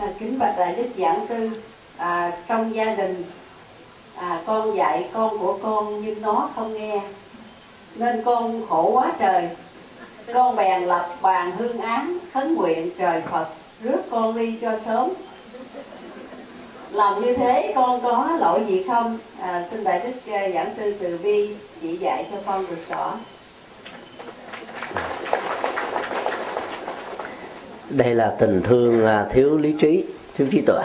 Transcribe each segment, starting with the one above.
À, kính bạch đại đức giảng sư. À, trong gia đình à, con dạy con của con nhưng nó không nghe nên con khổ quá trời. Con bèn lập bàn hương án khấn nguyện trời phật rước con đi cho sớm. Làm như thế con có lỗi gì không? À, xin đại đức à, giảng sư từ bi chỉ dạy cho con được rõ. Đây là tình thương à, thiếu lý trí, thiếu trí tuệ.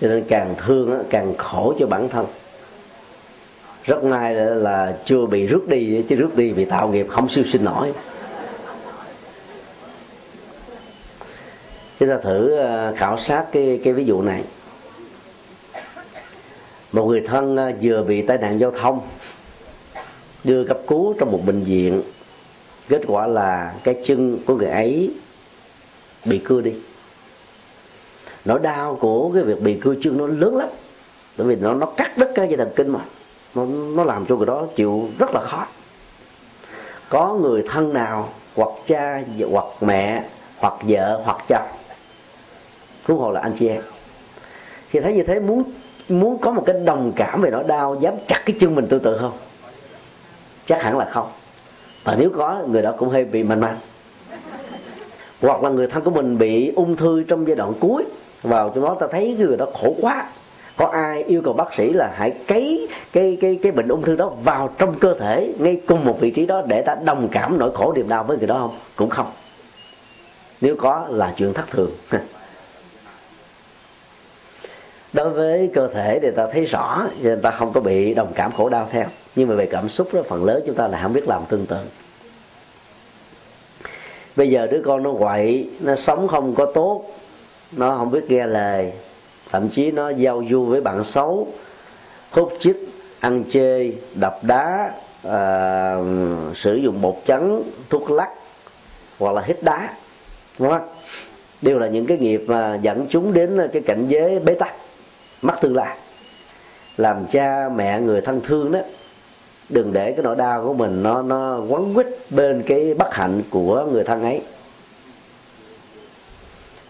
Cho nên càng thương càng khổ cho bản thân. Rất may là chưa bị rước đi chứ rước đi vì tạo nghiệp không siêu sinh nổi. Chúng ta thử à, khảo sát cái cái ví dụ này. Một người thân à, vừa bị tai nạn giao thông, đưa cấp cứu trong một bệnh viện. Kết quả là cái chân của người ấy bị cưa đi. Nỗi đau của cái việc bị cưa chân nó lớn lắm. Bởi vì nó nó cắt đứt cái dây thần kinh mà. Nó nó làm cho người đó chịu rất là khó. Có người thân nào, hoặc cha, hoặc mẹ, hoặc vợ, hoặc chồng huống hồ là anh chị em. Khi thấy như thế, muốn muốn có một cái đồng cảm về nỗi đau, dám chặt cái chân mình tương tự không? Chắc hẳn là không. Và nếu có, người đó cũng hơi bị mạnh mạnh hoặc là người thân của mình bị ung thư trong giai đoạn cuối, vào trong đó ta thấy người đó khổ quá. Có ai yêu cầu bác sĩ là hãy cấy cái cái cái bệnh ung thư đó vào trong cơ thể, ngay cùng một vị trí đó để ta đồng cảm nỗi khổ niềm đau với người đó không? Cũng không. Nếu có là chuyện thất thường. Đối với cơ thể thì ta thấy rõ người nên ta không có bị đồng cảm khổ đau theo. Nhưng mà về cảm xúc đó, phần lớn chúng ta là không biết làm tương tự bây giờ đứa con nó quậy nó sống không có tốt nó không biết nghe lời. Thậm chí nó giao du với bạn xấu hút chích ăn chơi đập đá à, sử dụng bột trắng thuốc lắc hoặc là hít đá. Đúng không? Đều là những cái nghiệp mà dẫn chúng đến cái cảnh giới bế tắc mất tương lai. Làm cha mẹ người thân thương đó đừng để cái nỗi đau của mình nó nó quấn quýt bên cái bất hạnh của người thân ấy.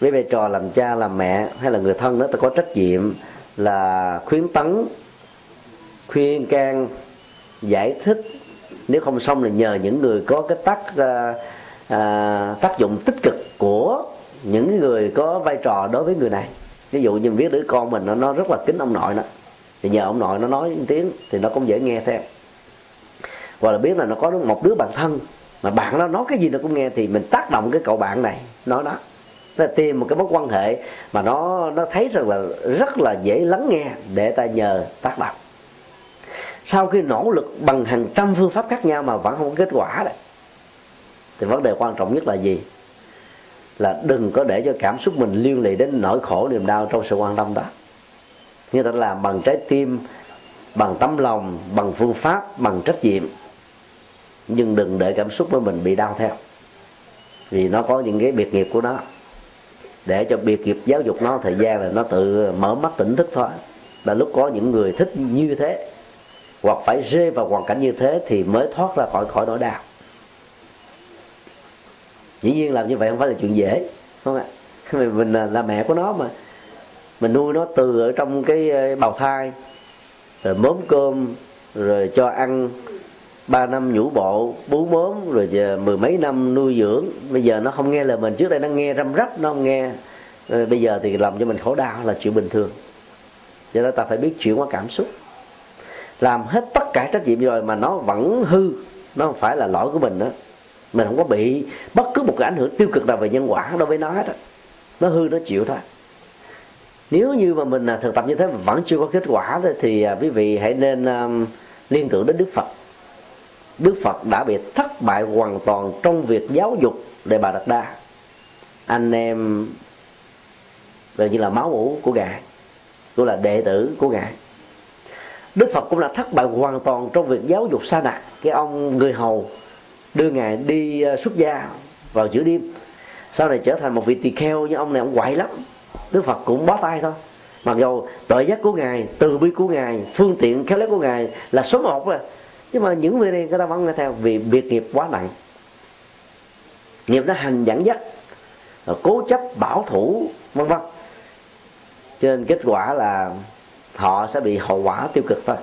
Với vai trò làm cha làm mẹ hay là người thân đó ta có trách nhiệm là khuyến tấn khuyên can giải thích. Nếu không xong là nhờ những người có cái tác à, à, tác dụng tích cực của những người có vai trò đối với người này. Ví dụ như mình biết đứa con mình nó, nó rất là kính ông nội đó. Thì nhờ ông nội nó nói một tiếng thì nó cũng dễ nghe theo hoặc là biết là nó có một đứa bạn thân, mà bạn nó nói cái gì nó cũng nghe, thì mình tác động cái cậu bạn này nói đó. Ta tìm một cái mối quan hệ mà nó nó thấy rằng là rất là dễ lắng nghe để ta nhờ tác động. Sau khi nỗ lực bằng hàng trăm phương pháp khác nhau mà vẫn không có kết quả đấy thì vấn đề quan trọng nhất là gì? Là đừng có để cho cảm xúc mình liên lụy đến nỗi khổ, niềm đau trong sự quan tâm đó. Như ta làm bằng trái tim, bằng tấm lòng, bằng phương pháp, bằng trách nhiệm nhưng đừng để cảm xúc của mình bị đau theo. Vì nó có những cái biệt nghiệp của nó. Để cho biệt nghiệp giáo dục nó thời gian là nó tự mở mắt tỉnh thức thôi. Là lúc có những người thích như thế hoặc phải rơi vào hoàn cảnh như thế thì mới thoát ra khỏi khỏi nỗi đau. Dĩ nhiên làm như vậy không phải là chuyện dễ không ạ? Mình là, là mẹ của nó mà. Mình nuôi nó từ ở trong cái ờ, bào thai rồi mớm cơm rồi cho ăn ba năm nhũ bộ, bú mớm rồi giờ mười mấy năm nuôi dưỡng. Bây giờ nó không nghe lời mình. Trước đây nó nghe răm rắp, nó không nghe. Rồi bây giờ thì làm cho mình khổ đau là chuyện bình thường. Cho nên ta phải biết chuyển qua cảm xúc. Làm hết tất cả trách nhiệm rồi mà nó vẫn hư. Nó không phải là lỗi của mình đó mình không có bị bất cứ một cái ảnh hưởng tiêu cực nào về nhân quả đối với nó hết đó. nó hư, nó chịu thôi. Nếu như mà mình à, thực tập như thế mà vẫn chưa có kết quả, thì à, quý vị hãy nên à, liên tưởng đến đức phật đức phật đã bị thất bại hoàn toàn trong việc giáo dục đề bà đạt đa. Anh em gần như là máu mủ của ngài, cũng là đệ tử của ngài. Đức phật cũng là thất bại hoàn toàn trong việc giáo dục sa đạt cái ông người hầu đưa ngài đi ờ, xuất gia vào giữa đêm. Sau này trở thành một vị tỳ kheo nhưng ông này, ông quậy lắm. Đức phật cũng bó tay thôi. Mặc dù tội giác của ngài, từ bi của ngài, phương tiện khéo léo của ngài là số một rồi nhưng mà những người này, người ta vẫn nghe theo vì biệt nghiệp quá nặng. Nghiệp nó hành dẫn dắt cố chấp, bảo thủ, vân vân. Cho nên kết quả là họ sẽ bị hậu quả tiêu cực thôi.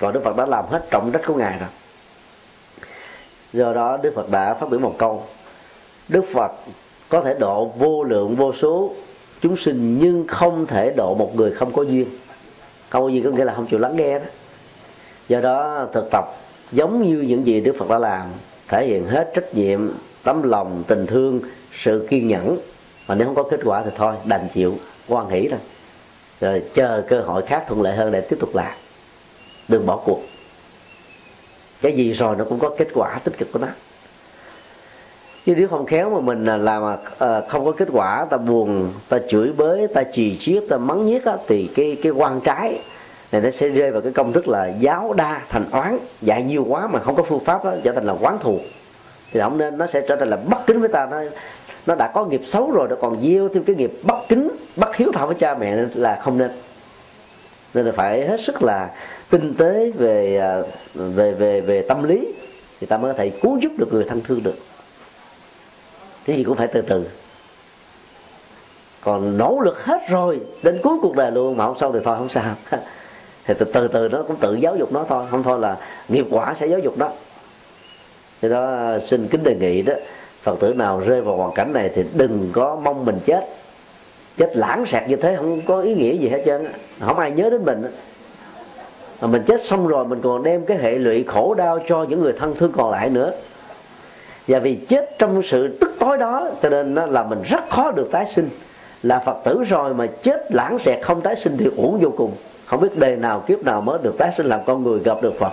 Còn đức phật đã làm hết trọng trách của ngài rồi. Do đó đức phật đã phát biểu một câu. Đức phật có thể độ vô lượng vô số chúng sinh nhưng không thể độ một người không có duyên. Không có duyên có nghĩa là không chịu lắng nghe đó. Do đó thực tập giống như những gì đức phật đã làm thể hiện hết trách nhiệm tấm lòng tình thương sự kiên nhẫn. Mà nếu không có kết quả thì thôi đành chịu quan hỷ thôi. Rồi chờ cơ hội khác thuận lợi hơn để tiếp tục làm. Đừng bỏ cuộc. Cái gì rồi nó cũng có kết quả tích cực của nó. Chứ nếu không khéo mà mình làm mà ờ, không có kết quả ta buồn ta chửi bới ta chì chiết ta mắng nhiếc á, thì cái cái quan trái này nó sẽ rơi vào cái công thức là giáo đa thành oán. Dạy nhiều quá mà không có phương pháp đó, trở thành là quán thù. Thì không nên nó sẽ trở thành là bất kính với ta. Nó nó đã có nghiệp xấu rồi nó còn gieo thêm cái nghiệp bất kính bất hiếu thảo với cha mẹ nên là không nên. Nên là phải hết sức là tinh tế về à, về về về tâm lý thì ta mới có thể cứu giúp được người thân thương được. Cái gì cũng phải từ từ. Còn nỗ lực hết rồi đến cuối cuộc đời luôn mà không xong thì thôi không sao. thì từ từ từ nó cũng tự giáo dục nó thôi. Không thôi là nghiệp quả sẽ giáo dục đó. Do đó, xin kính đề nghị đó, phật tử nào rơi vào hoàn cảnh này thì đừng có mong mình chết. Chết lãng sạc như thế không có ý nghĩa gì hết trơn không ai nhớ đến mình mà mình chết xong rồi mình còn đem cái hệ lụy khổ đau cho những người thân thương còn lại nữa. Và vì chết trong sự tức tối đó, cho nên nó là mình rất khó được tái sinh. Là phật tử rồi mà chết lãng xẹt không tái sinh thì uổng vô cùng không biết đời nào kiếp nào mới được tái sinh làm con người gặp được phật.